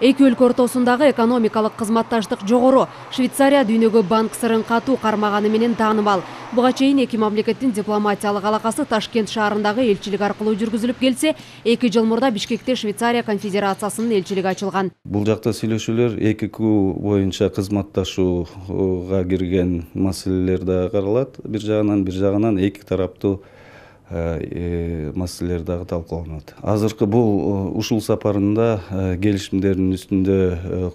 эки өлкө ортосундагы экономикалык кызматташтык жогору швейцария дүйнөгө банк сырын катуу кармаганы менен таанымал буга чейин эки мамлекеттин дипломатиялык алакасы ташкент шаарындагы элчилик аркылуу жүргүзүлүп келсе эки жыл мурда бишкекте швейцария конфедерациясынын элчилиги ачылган. Бул жакта сүйлөшүүлөр эки ку боюнча кызматташууга кирген маселелер да каралат бир жагынан бир жагынан эки тараптуу маселелер дагы талкууланат азыркы бул э, ушул сапарында келишимдердин үстүндө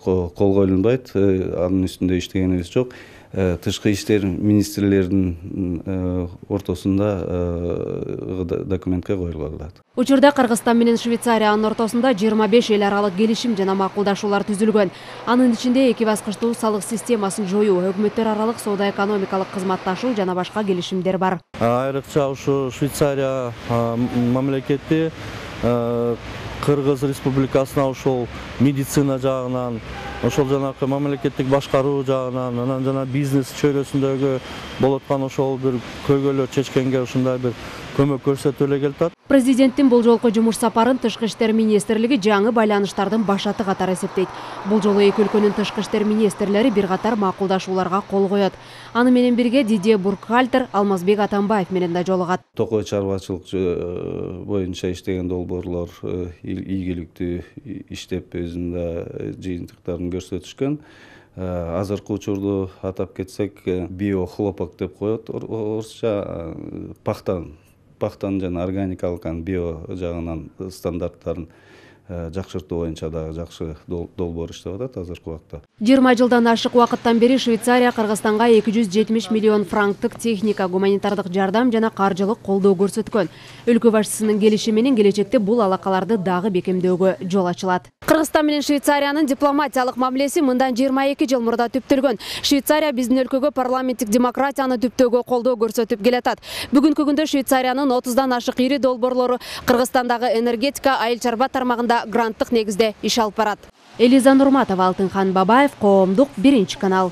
колго илинбайт анын үстүндө иштегенибиз жок тышкы иштер министрлеринин ортосунда документке коюлат учурда кыргызстан менен швейцариянын ортосунда жыйырма беш эл аралык келишим жана макулдашуулар түзүлгөн. Анын ичинде эки баскычтуу салык системасын жоюу өкмөттөр аралык соода экономикалык кызматташуу жана башка келишимдер бар. Айрыкча ушу швейцария мамлекети кыргыз республикасына ошол медицина жагынан ошол жанакы мамлекеттик башкаруу жагынан анан жана бизнес чөйрөсүндөгү болуп аткан ошол бир көйгөйлөр чечкенге ушундай бир көмөк көрсөтүп эле келатат президенттин бул жолку жумуш сапарын тышкы иштер министрлиги жаңы байланыштардын башаты катары эсептейт. Бул жолу эки өлкөнүн тышкы иштер министрлери бир катар макулдашууларга кол коет. Аны менен бирге дидье буркхальтер алмазбек атамбаев менен да жолугат токой чарбачылык э, боюнча иштеген долбоорлор э, игиликтүү иштеп өзүнүн да жыйынтыктарын көрсөтүшкөн. Э, азыркы учурду атап кетсек биохлопок деп коет орусча пахтан бақтан жаңағы органикалық био жағынан стандарттарын жакшыртуу боюнча дагы жакшы долбоор иштеп атат азыркы убакта жыйырма жылдан ашык убакыттан бери швейцария кыргызстанга эки жүз жетимиш миллион франктык техника гуманитардык жардам жана каржылык колдоо көрсөткөн өлкө башчысынын келиши менен келечекте бул алакаларды дагы бекемдөөгө жол ачылат кыргызстан менен швейцариянын дипломатиялык мамилеси мындан жыйырма эки жыл мурда түптөлгөн швейцария биздин өлкөгө парламенттик демократияны түптөөгө колдоо көрсөтүп келатат бүгүнкү күндө швейцариянын отуздан ашык ири долбоорлору кыргызстандагы энергетика айыл чарба тармагында гранттык негизде иш алып барат элиза нурматова алтынхан бабаев коомдук биринчи канал.